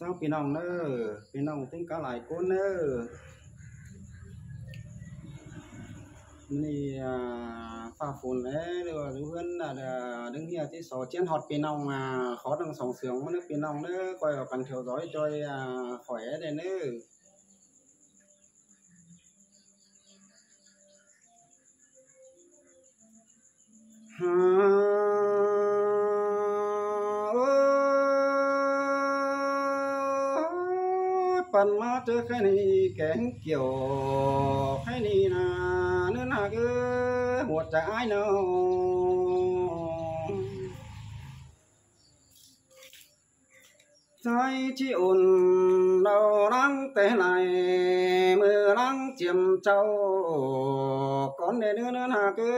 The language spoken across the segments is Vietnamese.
sao พี่น้องเด้อพี่น้องถึงก็หลายคนเด้อนี่อ่าฟ้าฝนแล้วเดี๋ยวดูเพื่อนอ่ะเดี๋ยวđứng hereที่สอchiến hot พี่น้องอ่าขอดังสองเสียงมาเด้อ ปั่นมาเจอแค่นี้แกงเกี่ยวแค่นี้นะเนื้อหนักเอ้ยหมดใจอ้ายเนาะ sai chi ồn lâu nắng tế lại, mưa nắng chiêm châu con để đưa nữa là cứ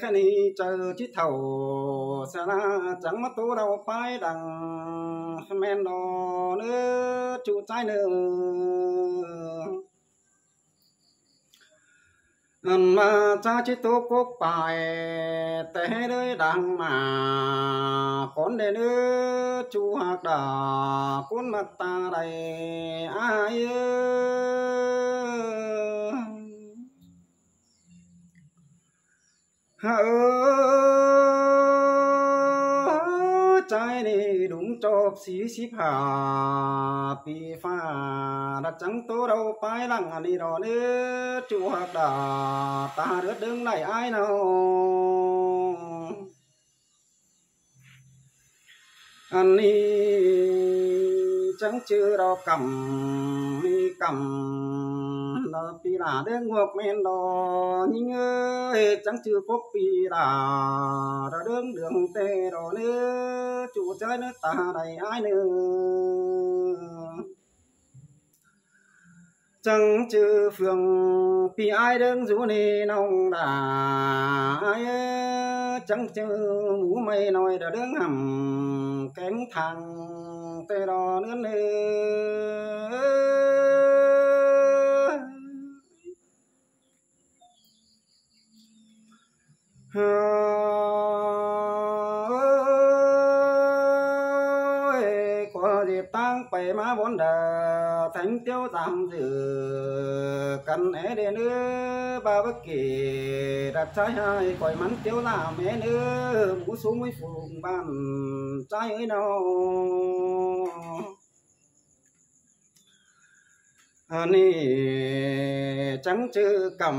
khăn đi chờ chi thầu sẽ là chẳng mất tu đâu phải đằng men đò nữa chủ trái nữa ăn mà cha chỉ tu quốc bài tế đời đang mà. Con đệ nữ chú học đà con mặt ta đầy ai ơi ha ơi ใจนี่ดุงจบสีสิผาปีฟ้าดัดจังตัวเราไปหลังอันนี้รอเนื้อจูหักดาตาเรือดดึงไหนไอ้เนาอันนี้ chẳng chưa đâu cầm đi cầm. Đó pi là đến ngược men đó nhưng ơi chẳng chưa phúc pi là ra đường đường tê đó nữa chủ trái nước ta đầy ai nữa chẳng chữ phương pi ai đứng rủ nê nông đà ai chẳng chữ mũ mây nói đã đứng hầm cánh thằng tê đo nữa nữa ơi có dịp tăng bảy má bốn đời thánh tiêu giảm dự cần é đề nữa ba bất kỳ. Đặt trái hai cõi mắn tiêu làm é nữa mũ xuống với phụng bàn trái ấy nào ni chẳng chữ cầm,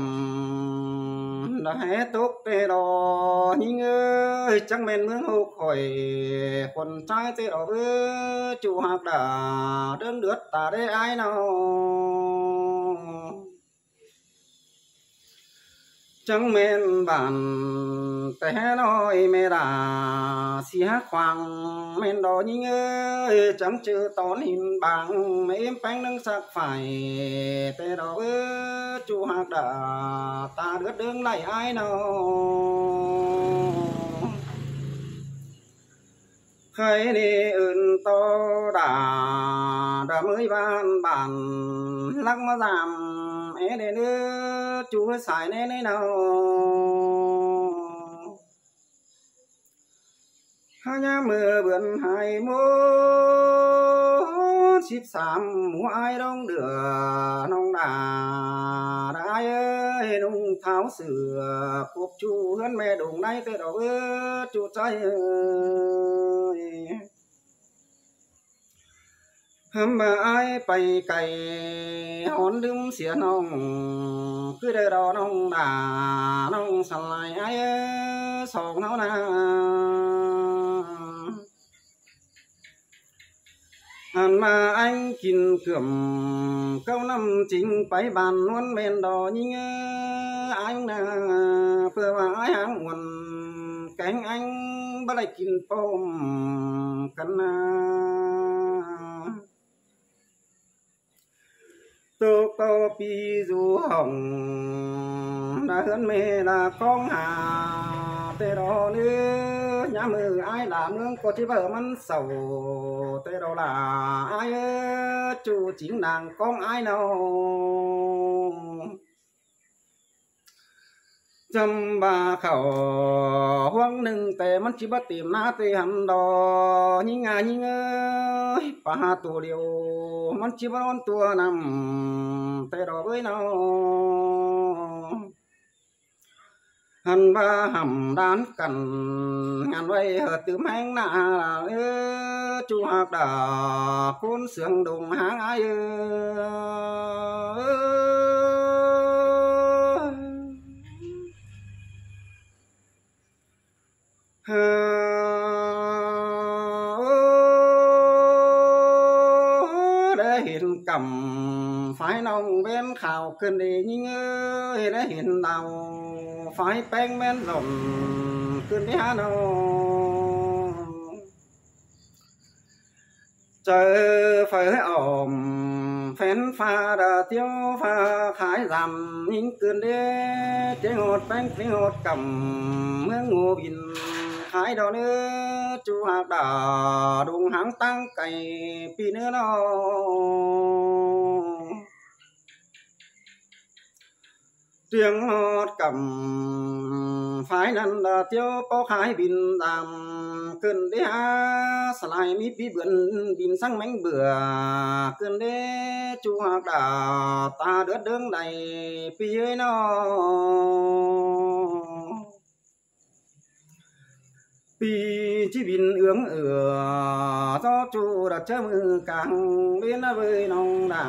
đã hết tốt tê đò nhưng ơi chẳng men mướn hô khỏi quần trai tê đò với chủ hạc đã đơn đứt ta đây ai nào? Chẳng men bản té nói mê đà xí hát khoảng men đó nhưng ơi chẳng chữ tón hình bằng mấy em phanh nâng sạc phải té đó ơi chú hạc đã ta đứt đứng lại ai nào khai đi ơn to đà đã mới ban bản. Lắc mà giảm é để nữa chú xài nên nơi nào. Hai nhà mưa vườn hai mô ship sám mua ai đông đưa nông đà đã ai ơi nông tháo sửa, cuộc chu hơn mẹ đùng nay tới đó chú trai ơi. Hâm mà ai bay cày hòn đứng xỉa nông cứ đây đó nông đà nông sàn lại ai sòng nó na. Hàn mà anh kín cườm câu năm chính bảy bàn luôn bên đò nhưng anh là vừa mà ai hàng nguồn cánh anh bắt lại kín bom cắn tô tô pi du hồng, đã hơn mê là con hà tê đó nữa nhà mừ ai làm nương, có chỉ vợ mắn sầu. Tê đâu là ai chủ chính nàng con ai nào. Châm ba khẩu hoang nâng tề mắt chỉ bắt tìm na tề hẳn đò. Nhìn à nhìn ơi ba tu điều mắt chỉ bắt tua nằm. Tề đò với nào hân ba hầm đán cần ngàn vây hợp từ mang nạ ư, chu hạc đà khôn sương đùng háng ai để hiện cầm phái nông bên khảo cần để nhưng ơi để hiện đầu phải bén men rồng cơn đi hát nội trời phải ổm, phén pha đà tiêu pha khái giảm những cơn đi, tiếng hột bánh, tiếng hột cầm mưa ngô bình khái đó nữa, chú hạc đà đùng háng tăng cày, pi nữa nó tiếng hót cầm. Phái năn đà tiêu có khai bình đàm. Cơn đế ha salai mi pi bươn bình sang mánh bừa. Cơn đế chu hạc đà ta đớt đứng này pi ơi nó. Pi chỉ bình ướng ở do chu đặt chấm càng biến với nông đà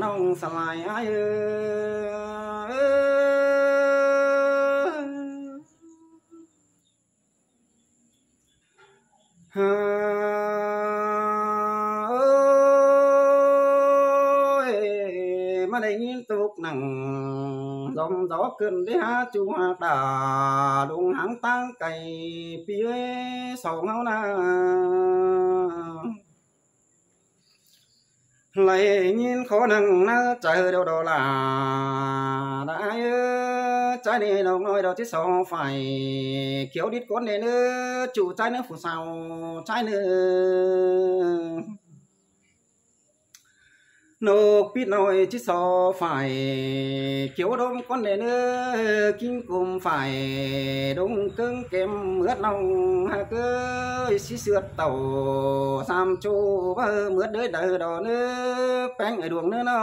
nông sài ai ơi mà đây liên tục nặng. Dòng gió cơn đi ha chu ha đà. Đúng háng tăng cày phía sầu ngao na lại nhìn khó nâng nó chạy hơi đâu đâu là đã trái này đâu nói đâu chứ sao phải kiểu đít con này nữa. Chủ trái nữa phụ sao trái nữa nô biết nói chứ so phải kiểu đông con nè nữa kinh cùng phải đông cứng kém mướt lòng hà cứ xí sượt tàu sam chu và mướt đới đời đỏ nữa bánh ở đường nữa nó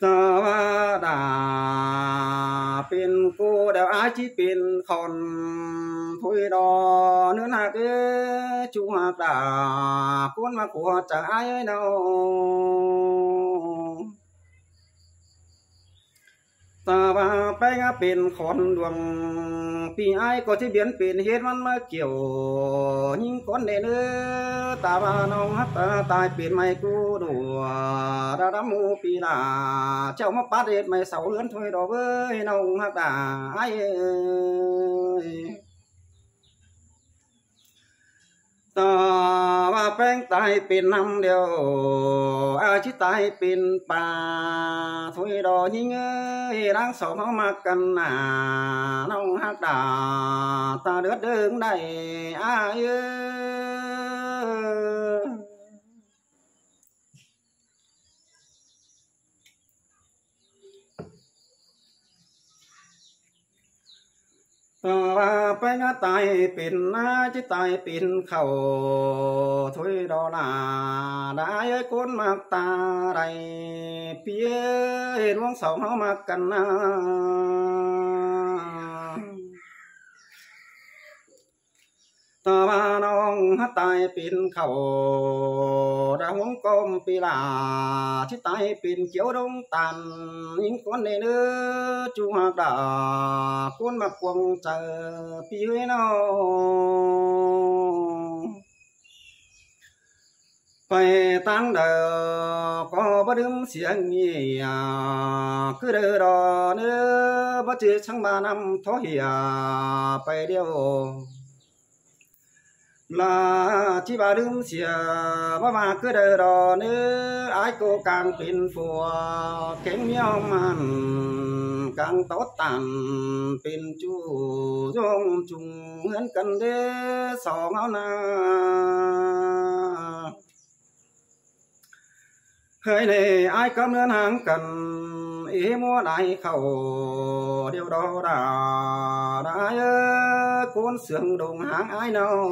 ta đã pin cô đều ai chỉ pin còn thôi đó nữa là cái chúa ta con mà của chẳng ai ơi nào. Ta và bé ngã bên con đường vì ai có thể biến biển hết văn mà kiểu nhưng con nên ư. Ta và nông hát ta tài biển mày cu đùa đã đã mua vì là cháu mắc bát hết mày, sáu lớn thôi đó với nông hát ta ai ơi. ตตาไอ้ต่อว่าแป้งตายเป็นน้ำเดียวอาชิตายเป็นป่าถุยดอยิงเอ้ยร่างสองเขามากันหนาน้องฮักดาตาเดือดเดิงได้อาเอ้ ว่าไปงาตายเป็นนาจิตายเป็นเข่าถุยดอลาได้คนมากตาไรเพียเห็นวงสองเขามากกันนา ta ba non hát tay pin khẩu đã uống cơm pi là chứ tay pin chiếu đông tàn. Những con này nữa chu hoạt đã cuốn mặt quăng chờ pi huế nó phải tăng đờ, có bất đứng xiềng nhì à. Cứ đờ đó nữa bất chứ chẳng ba năm thó hià phải điều là chỉ bà đứng xìa, mà mà cứ đờ đó nữa ai cô càng pin phùa. Kém nhau màn, càng tốt tàn pin chu dung chung hơn cần đế sò ngáo na. Hơi này ai cấm nên hàng cần ý mua đại khẩu. Điều đó đã đã cuốn sương đồng hàng ai nào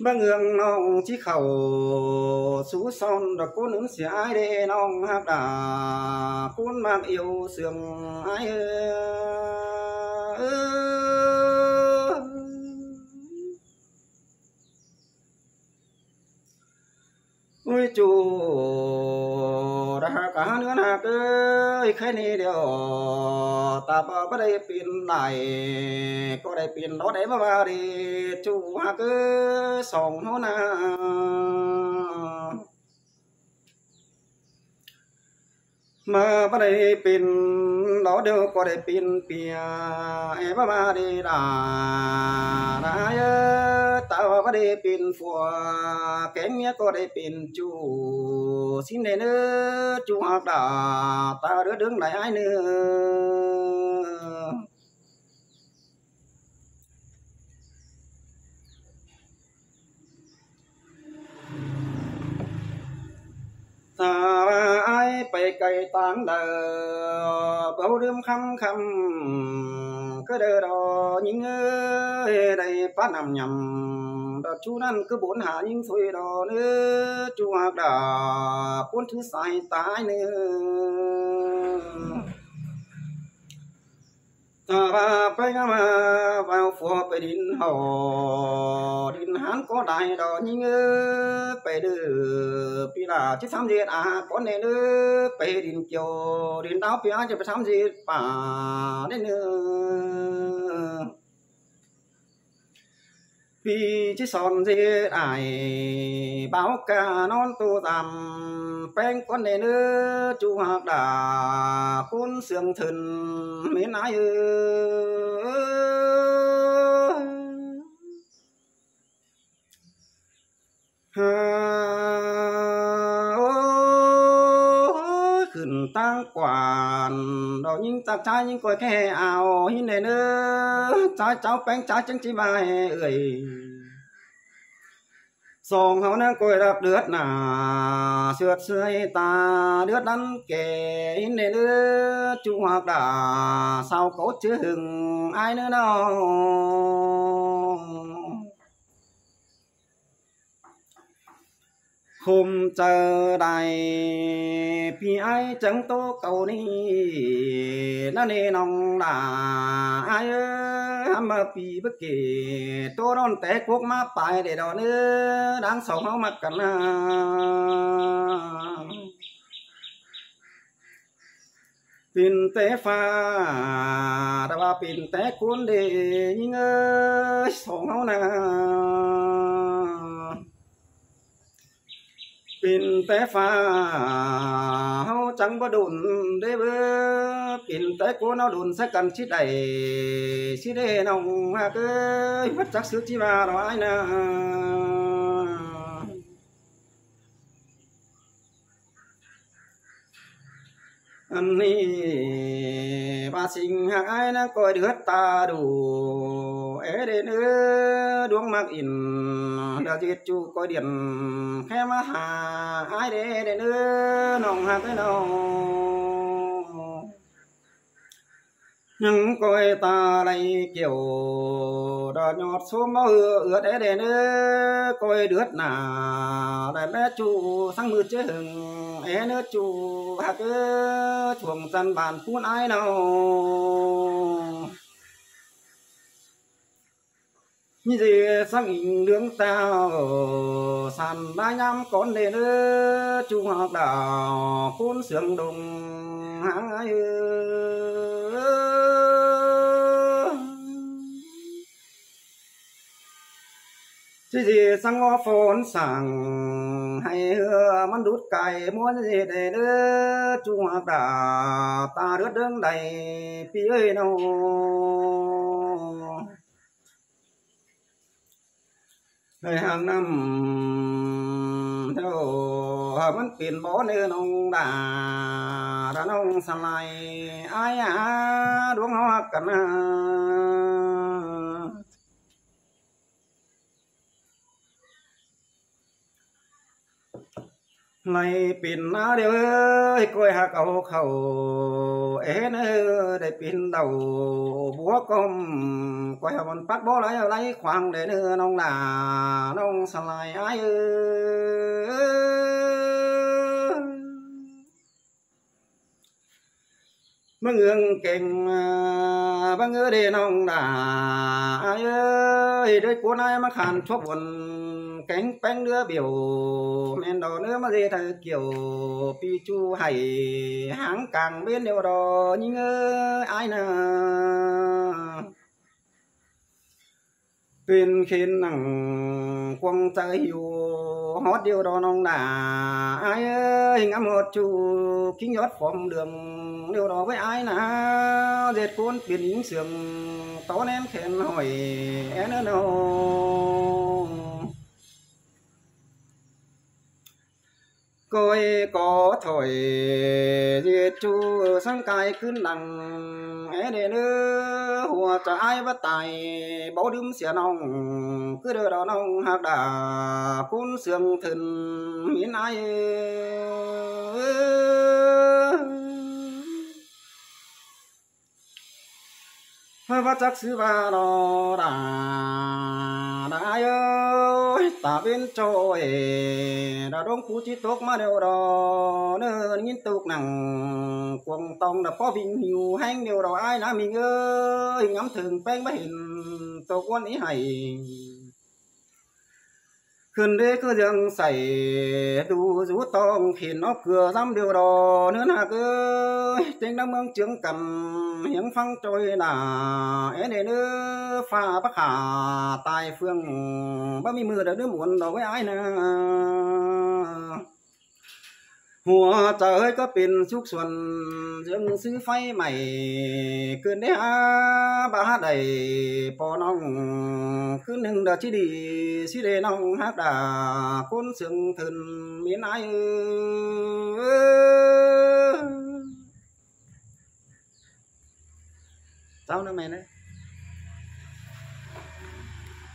băng ngưỡng nong chỉ khẩu sú son đã cuốn ứng xỉa ai đê nong hạc đã cuốn mang yêu sương ai chú. Đã cả nữa là cái khai này đều ta bảo có đây pin này, có đây pin nó để mà vào đi. Chú ha cứ sòng nó na mà bắt đây pin đó đều có đây pin pia, em mà đi đà đà tao bắt đây pin phùa kém nhé có đây pin chú xin đến nữa chú học đã ta đứa đứng lại ai nữa. Ai nữa ta ai phải cây tán đờ bao đêm khăm khăm cứ đờ đó những ơi đây phát nằm nhầm đó chú năn cứ bốn hạ những thôi đó nữa chú học đà bốn thứ sai tái nữa ta phải mà vào phùa phải đến hồ. Đến hán có đại đó nhưng phải đưa pi là chứ tham gì à có nên nữa phải đến chiều đến đáo phía cho phải tham gì bà đến nữa vì chỉ son gì ai báo cả non tu tạm pen con nè nữa chú học đà côn xương thần miến ai khẩn tăng quản. Đó nhưng ta trai nhưng coi cái ảo hin này nữa trái cháu bánh trái chân chỉ bài ơi song hậu năng coi đập đứt nà, sượt sơi ta. Đứt đắn kề hin này nữa chú hoặc đã sao cốt chứ hừng, ai nữa đâu khum chờ đài vì ai chẳng tố cầu ni. Nó nê nong là ai mà vì bất kỳ. Tố đón té quốc má bài để đó nữa đáng sống máu mặt cả cần pin té pha đã ba pin té cuốn để nhưng ơi sống không nào pin té pha, hao chẳng có đồn đế bơ pin té cô nó đồn sẽ cần chít đầy chít đê nồng ha cơ vất chắc sức chi mà đó ai nè ni ba sinh hai na coi được ta đủ. Ế đến ư đuông mặc in, đã giết chu coi điện khe mà hà, ai để đến ư nòng hạt cái nào nhưng coi ta đây kiểu đó nhọt xuống máu ướt để để nữa coi đứt nà để bé chu sang mưa chứ hừng é nữa chu hạt cứ chuồng dân bàn phun ai nào. Như gì sang hình nướng tao sàn ba nhắm con để nữa chu học đảo phun sướng đồng hang ai chứ gì sang ngó phồn sàng hay hưa mắn đút cày muốn gì để đứa chung học đà, ta đứa đứng đầy phía ơi đâu ngày hàng năm, theo vẫn tiền bó nên ông đà, đàn ông sang lại ai à đúng hoa cần lại pin na điều ơi coi hạ cầu khẩu. Én nữa để pin đầu búa com coi hạ bọn bắt bó lấy lấy khoang để nữa nông là nông sao lại ai ơi mơ ngưỡng kinh băng à, để nông đà ai ơi. Đây cuốn ai mà khàn thuốc buồn cánh bánh đưa biểu men đó nữa mà gì thầy kiểu pi chu hay háng càng bên điều đó nhưng ai nè. Tuyên khiến nặng quăng tay hiu hót điều đó nong đà ai hình âm một chu kính nhót phòng đường điều đó với ai là dệt cuốn biển những sườn tó em khen hỏi én đâu coi có thổi diệt chu sang cài cứ nặng é để nữa hùa cho ai bắt tài bảo đếm xe nong cứ đưa đó nong hạc đà cún xương thần miến ai và chắc sư ba đó đà bên ta bên đã đông cú chi tốt mà đều đó nên nghiên tục nặng. Quần tông đã có bình nhiều hang đều đó ai là mình ơi? Ngắm thường bánh mới hình tổ quân ý hay khẩn đế cứ dâng xảy đủ rú tông khi nó cửa dám điều đó nữa là cứ trên đám mương trướng cầm hiếng phăng trôi là ế này nữa pha bắc hà, tài phương ba mươi mưa đã đứa muộn đó với ai nè? Mùa trời có pin chúc xuân, dương sứ phay mày cơn đế ba đầy. Po nong cứ nâng đà chi đi xí đề nong hát đà côn sương thần miến ai sao nữa mày đấy.